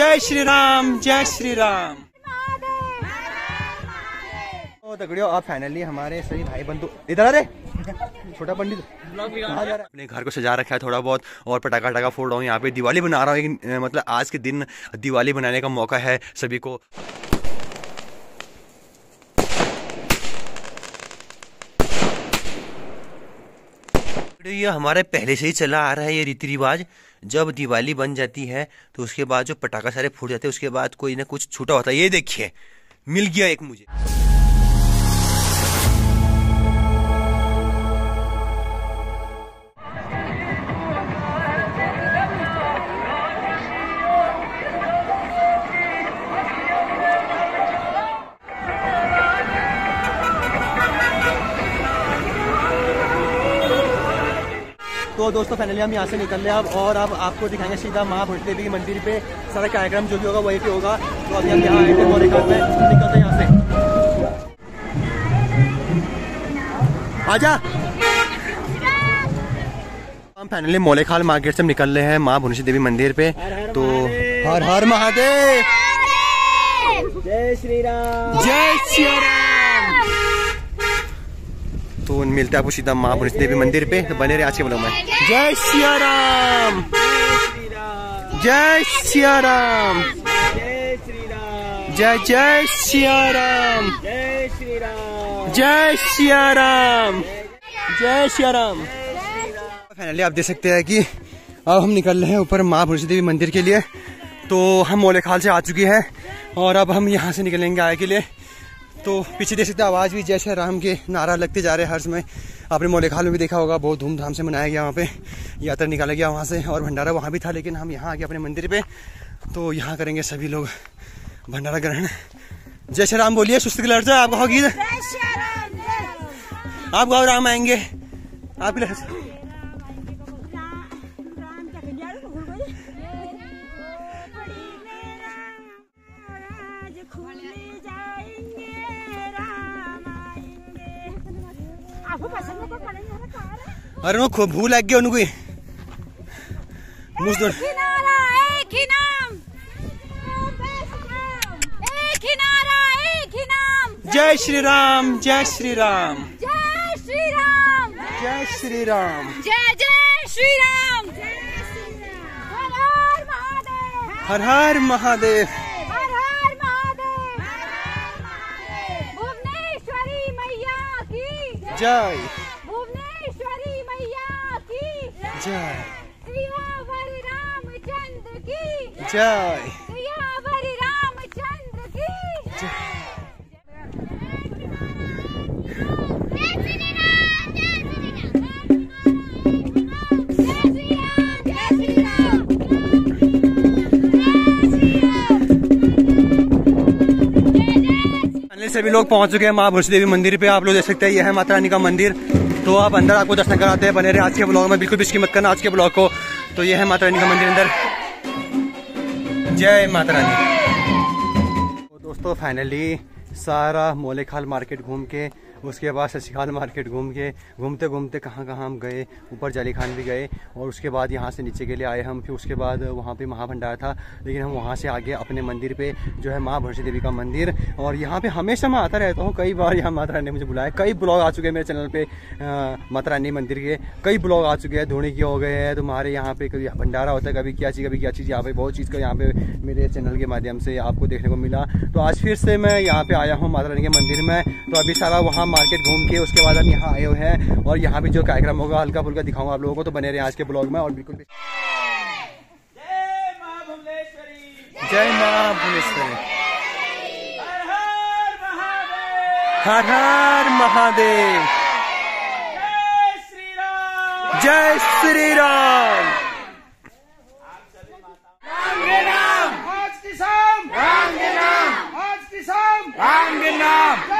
जय श्री राम जय श्री राम तो अब फाइनली हमारे सही भाई बंधु इधर आ रे छोटा पंडित रहा? अपने घर को सजा रखा है थोड़ा बहुत और पटाखा टका फोड़ रहा हूँ यहाँ पे दिवाली बना रहा हूँ मतलब आज के दिन दिवाली बनाने का मौका है सभी को। ये हमारे पहले से ही चला आ रहा है ये रीति रिवाज। जब दिवाली बन जाती है तो उसके बाद जो पटाखा सारे फूट जाते हैं, उसके बाद कोई ना कुछ छूटा होता है। ये देखिए, मिल गया एक मुझे। तो दोस्तों फाइनली हम यहाँ से निकल रहे हैं। अब और अब आपको दिखाएँगे सीधा माँ भोज देवी के मंदिर पे। सारा कार्यक्रम जो भी होगा वहीं पे होगा। तो अभी हम यहाँ आए थे मोरेखाल में निकलते हैं यहाँ से। आजा। हम फाइनली मोलेखाल मार्केट से निकल रहे हैं माँ भुवनेश्वरी देवी मंदिर पे। तो हर हर महादेव। जय श्री राम। जय श्री राम। तो मिलते हैं आपको सीधा माँ देवी मंदिर पे। तो बने रहे आज के ब्लॉग में। जय श्री राम जय श्री राम जय जय श्री राम जय श्री राम जय श्री राम जय श्री राम फाइनली आप देख सकते हैं कि अब हम निकल रहे हैं ऊपर माँ भुवनेश्वरी देवी मंदिर के लिए। तो हम मोलेखाल से आ चुके हैं और अब हम यहाँ से निकलेंगे आगे के लिए। तो पीछे देख सकते आवाज़ भी जय श्री राम के नारा लगते जा रहे हैं हर समय। आपने मोलेखाल में भी देखा होगा बहुत धूमधाम से मनाया गया वहाँ पे। यात्रा निकाला गया वहाँ से और भंडारा वहाँ भी था लेकिन हम यहाँ आ गए अपने मंदिर पे। तो यहाँ करेंगे सभी लोग भंडारा ग्रहण। जय श्री राम बोलिए सुस्त लड़ से आप कहोगी आप गाँव राम आएँगे। आप अरे वो खूब भूल लग गया उनको। ही। मुझ दो जय श्री राम जय श्री राम जय श्री राम जय श्री राम जय जय श्री राम हर हर महादेव। जय। भुवनेश्वरी मैया की जय। सियावर रामचंद्र की जय। सभी लोग पहुँच चुके हैं माँ भुरसी देवी मंदिर पे। आप लोग देख सकते हैं, यह है माता रानी का मंदिर। तो आप अंदर आपको दर्शन कराते हैं, बने रहे आज के ब्लॉग में। बिल्कुल भी मत करना आज के ब्लॉग को। तो यह है माता रानी का मंदिर अंदर। जय माता रानी। तो दोस्तों फाइनली सारा मोलेखाल मार्केट घूम के उसके बाद शशिखाल मार्केट घूम के, घूमते घूमते कहाँ कहाँ हम गए, ऊपर जाली खान भी गए, और उसके बाद यहाँ से नीचे के लिए आए हम, फिर उसके बाद वहाँ पे महाभंडार था, लेकिन हम वहाँ से आगे अपने मंदिर पे जो है माँ भरसी देवी का मंदिर, और यहाँ पे हमेशा मैं आता रहता हूँ, कई बार यहाँ माता रानी मुझे बुलाया कई ब्लॉग आ चुके हैं मेरे चैनल पर माता रानी मंदिर के, कई ब्लॉग आ चुके हैं, धोनी के हो गए हैं तुम्हारे यहाँ पे कभी भंडारा होता है, कभी क्या चीज़, कभी क्या चीज़, यहाँ पे बहुत चीज़ का यहाँ पे मेरे चैनल के माध्यम से आपको देखने को मिला तो आज फिर से मैं यहाँ पे आया हूँ माता रानी के मंदिर में तो अभी सारा वहाँ मार्केट घूम के उसके बाद हम यहाँ आए हुए हैं और यहाँ भी जो कार्यक्रम होगा हल्का फुल्का दिखाऊँगा आप लोगों को तो बने रहे आज के ब्लॉग में और बिल्कुल भी जय माँ भुवनेश्वरी। जय माँ भुवनेश्वरी हर हर महादेव। हर हर महादेव जय श्री राम जय श्री राम आज की राम के नाम। आज की राम के नाम। जय श्री राम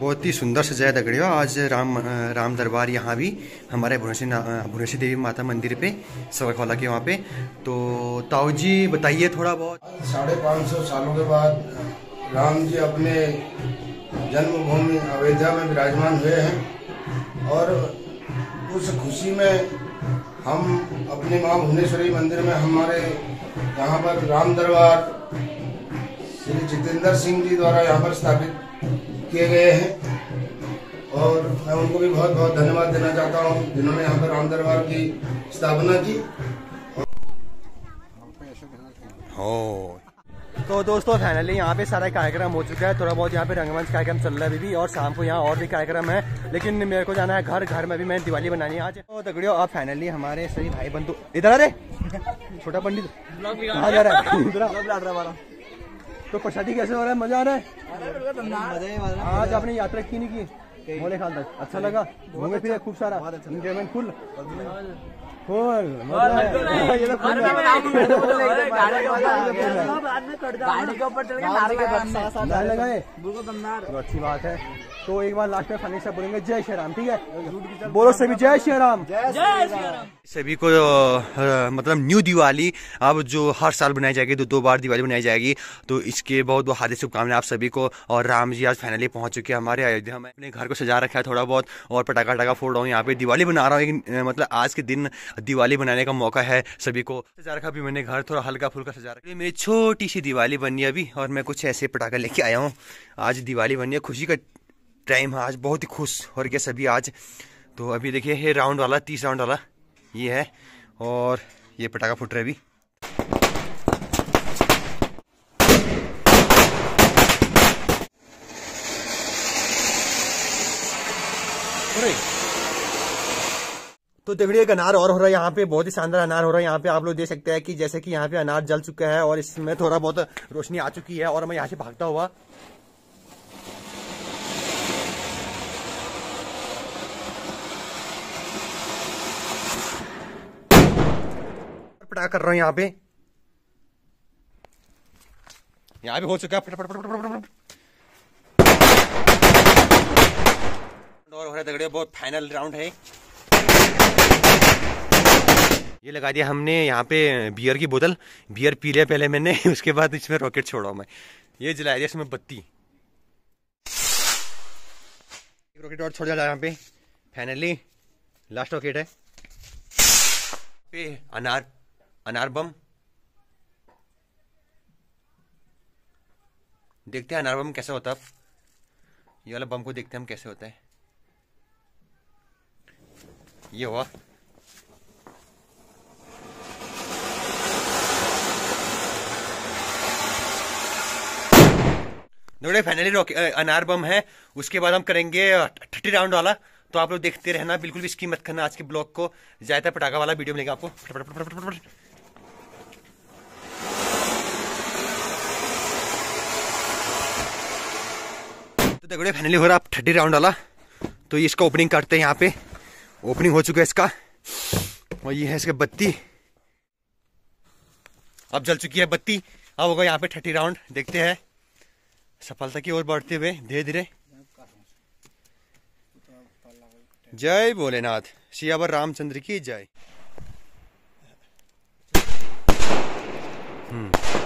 बहुत ही सुंदर सजाया दगड़ियों आज राम राम दरबार यहाँ भी हमारे भुवनेश्वरी भुवनेश्वरी देवी माता मंदिर पे सड़कवाला के वहाँ पे। तो ताऊ जी बताइए थोड़ा बहुत। साढ़े पाँच सौ सालों के बाद राम जी अपने जन्मभूमि अयोध्या में विराजमान हुए हैं और उस खुशी में हम अपनी माँ भुवनेश्वरी मंदिर में हमारे यहाँ पर राम दरबार श्री जितेंद्र सिंह जी द्वारा यहाँ पर स्थापित किए गए हैं। और मैं उनको भी बहुत बहुत धन्यवाद देना चाहता हूँ जिन्होंने यहाँ पर राम दरबार की स्थापना की। हो। तो दोस्तों फाइनली यहाँ पे सारा कार्यक्रम हो चुका है। थोड़ा बहुत यहाँ पे रंगमंच कार्यक्रम चल रहा है अभी भी और शाम को यहाँ और भी कार्यक्रम है। लेकिन मेरे को जाना है घर घर में भी मैं दिवाली बनानी है आज तो दगड़ियों अब फाइनली हमारे सभी भाई बंधु इधर अरे छोटा पंडित। कहाँ जा रहा है। तो प्रसादी कैसे हो रहा है? मज़ा आ रहा है? आज आपने यात्रा की नहीं की? मोले खान तक अच्छा लगा। घूमे फिरे खूब सारा। इंजॉयमेंट फुल है। तो गाड़ी के ऊपर चल लगाए। दमदार तो अच्छी बात है। तो एक बार लास्ट में फाइनल से बोलेंगे जय श्री राम ठीक है? बोलो सभी जय श्री राम। सभी को मतलब न्यू दिवाली अब जो हर साल बनाई जाएगी दो दो बार दिवाली बनाई जाएगी तो इसके बहुत बहुत हार्दिक शुभकामनाएँ आप सभी को। और राम जी आज फाइनली पहुँच चुके हैं हमारे अयोध्या में। अपने घर को सजा रखा है थोड़ा बहुत और पटाखा टका फोड़ रहा हूँ यहाँ पे दिवाली बना रहा हूँ मतलब आज के दिन दिवाली बनाने का मौका है सभी को। सजा रखा भी मैंने घर, थोड़ा हल्का फुल्का सजा रखा। मेरी छोटी सी दिवाली बनी है अभी, और मैं कुछ ऐसे पटाखा लेके आया हूँ। आज दिवाली बनी है, खुशी का टाइम है, आज बहुत ही खुश हो गया सभी आज। तो अभी देखिए, ये राउंड वाला तीस राउंड वाला, ये है, और ये पटाखा फुट रहे अभी अरे तो देखिए, एक अनार और हो रहा है यहाँ पे, बहुत ही शानदार अनार हो रहा है यहाँ पे। आप लोग देख सकते हैं कि जैसे कि यहाँ पे अनार जल चुका है और इसमें थोड़ा बहुत रोशनी आ चुकी है और मैं यहाँ से भागता हुआ पटा कर रहा हूँ यहाँ पे। यहाँ पे हो चुका है। फट फट फट फट फट फट। और हो रहा है दगड़े बहुत फाइनल राउंड है। ये लगा दिया हमने यहाँ पे बियर की बोतल। बियर पी लिया पहले मैंने, उसके बाद इसमें रॉकेट छोड़ा मैं। ये जला दिया इसमें बत्ती। एक रॉकेट और छोड़ दिया यहाँ पे। फाइनली लास्ट रॉकेट है। पे अनार अनार बम। देखते हैं अनार बम कैसा होता है ये वाला बम को देखते हैं हम कैसे होता है। ये हुआ। दोड़े फाइनली अनार बम है। उसके बाद हम करेंगे थर्टी राउंड वाला। तो आप लोग देखते रहना, बिल्कुल भी इसकी मत करना आज के ब्लॉग को। ज़्यादा पटाखा वाला वीडियो मिलेगा आपको। तो देखो फाइनली हो रहा आप थर्टी राउंड वाला। तो ये इसका ओपनिंग करते हैं यहाँ पे। ओपनिंग हो चुका है इसका। और ये है इसका बत्ती। अब जल चुकी है बत्ती। अब होगा यहाँ पे थर्टी राउंड। देखते हैं। सफलता की ओर बढ़ते हुए धीरे धीरे जय भोलेनाथ। सियावर रामचंद्र की जय। हम्म।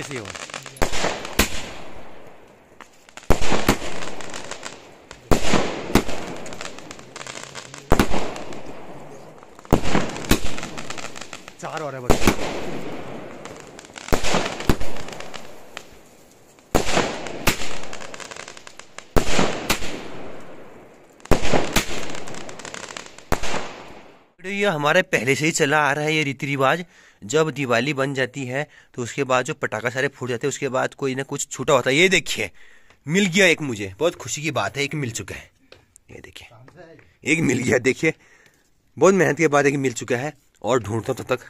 ये सही होगा चार और है बस ये हमारे पहले से ही चला आ रहा है ये रीति रिवाज जब दिवाली बन जाती है तो उसके बाद जो पटाखा सारे फूट जाते हैं, उसके बाद कोई ना कुछ छूटा होता है। ये देखिए, मिल गया एक मुझे। बहुत खुशी की बात है, एक मिल चुका है। ये देखिए, एक मिल गया, देखिए। बहुत मेहनत के बाद एक मिल चुका है, और ढूंढता तब तक।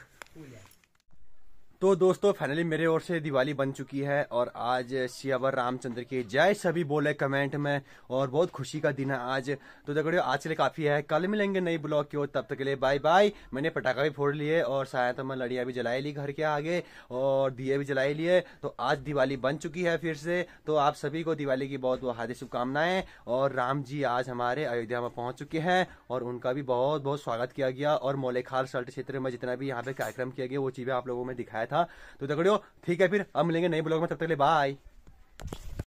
तो दोस्तों फाइनली मेरे ओर से दिवाली बन चुकी है और आज सियावर रामचंद्र की जय सभी बोले कमेंट में और बहुत खुशी का दिन है आज। तो देखो आज के लिए काफ़ी है। कल मिलेंगे नई ब्लॉग की ओर। तब तक के लिए बाय बाय मैंने पटाखा भी फोड़ लिए और शायद तो मैं लड़ियाँ भी जलाई ली घर के आगे और दिए भी जलाई लिए। तो आज दिवाली बन चुकी है फिर से। तो आप सभी को दिवाली की बहुत बहुत हार्दिक शुभकामनाएँ और राम जी आज हमारे अयोध्या में पहुँच चुके हैं और उनका भी बहुत बहुत स्वागत किया गया और मोलेखाल सल्ट क्षेत्र में जितना भी यहाँ पे कार्यक्रम किया गया, वो चीज़ें आप लोगों में दिखाया था। तो दगड़ियों ठीक है फिर, अब मिलेंगे नए ब्लॉग में, तब तक लिए बाय।